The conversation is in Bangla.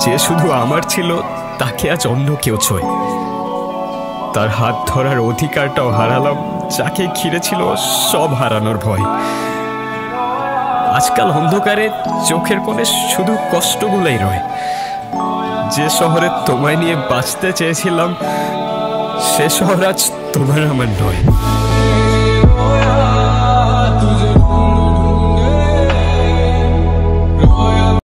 যে শুধু আমার ছিল, তাকে আজ অন্য কেউ ছোয়। তার হাত ধরার অধিকারটাও হারালাম, যাকে ঘিরে ছিল সব হারানোর ভয়। আজকাল অন্ধকারে চোখের কোণে শুধু কষ্টগুলোই রয়। যে শহরে তোমায় নিয়ে বাঁচতে চেয়েছিলাম, সে শহর আজ তোমার আমার নয়।